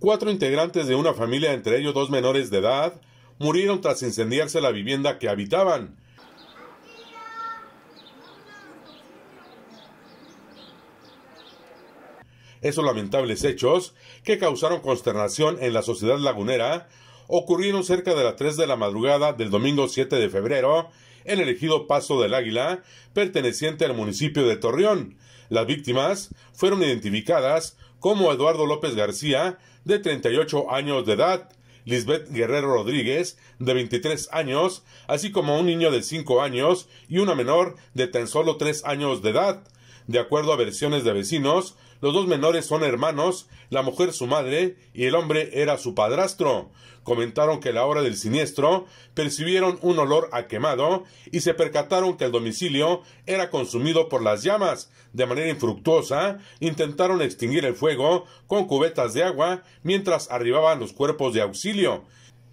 Cuatro integrantes de una familia, entre ellos dos menores de edad, murieron tras incendiarse la vivienda que habitaban. Esos lamentables hechos, que causaron consternación en la sociedad lagunera, ocurrieron cerca de las 3 de la madrugada del domingo 7 de febrero en el ejido Paso del Águila, perteneciente al municipio de Torreón. Las víctimas fueron identificadas como Eduardo López García, de 38 años de edad, Lisbeth Guerrero Rodríguez, de 23 años, así como un niño de 5 años y una menor de tan solo 3 años de edad. De acuerdo a versiones de vecinos, los dos menores son hermanos, la mujer su madre y el hombre era su padrastro. Comentaron que a la hora del siniestro percibieron un olor a quemado y se percataron que el domicilio era consumido por las llamas. De manera infructuosa, intentaron extinguir el fuego con cubetas de agua mientras arribaban los cuerpos de auxilio.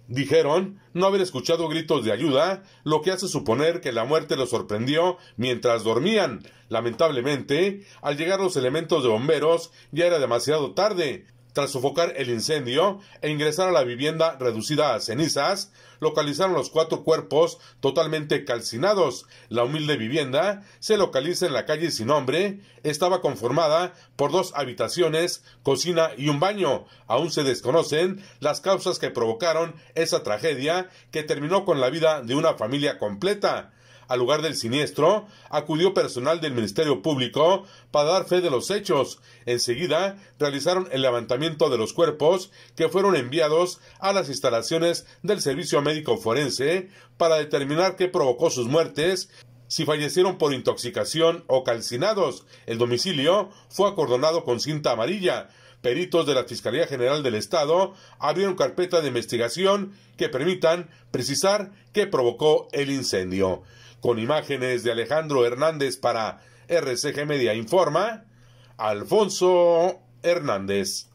Dijeron no haber escuchado gritos de ayuda, lo que hace suponer que la muerte los sorprendió mientras dormían. Lamentablemente, al llegar los elementos de bomberos, ya era demasiado tarde. Tras sofocar el incendio e ingresar a la vivienda reducida a cenizas, localizaron los cuatro cuerpos totalmente calcinados. La humilde vivienda se localiza en la calle sin nombre, estaba conformada por dos habitaciones, cocina y un baño. Aún se desconocen las causas que provocaron esa tragedia que terminó con la vida de una familia completa. Al lugar del siniestro acudió personal del Ministerio Público para dar fe de los hechos. Enseguida realizaron el levantamiento de los cuerpos que fueron enviados a las instalaciones del Servicio Médico Forense para determinar qué provocó sus muertes si fallecieron por intoxicación o calcinados. El domicilio fue acordonado con cinta amarilla. Peritos de la Fiscalía General del Estado abrieron carpeta de investigación que permitan precisar qué provocó el incendio con imágenes de Alejandro Hernández para RCG Media Informa, Alfonso Hernández.